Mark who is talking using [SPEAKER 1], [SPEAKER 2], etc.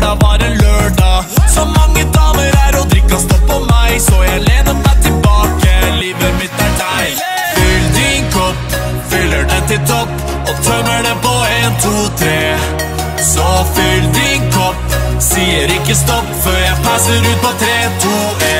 [SPEAKER 1] lørdag var en lørdag. Så mange damer her og drikka står på meg, så jeg lener meg tilbake. Livet mitt er deg. Fyll din kopp, fyller den til topp og tømmer den på en, to, tre. Så fyll din kopp, sier ikke stopp før jeg passer ut på tre, to, én.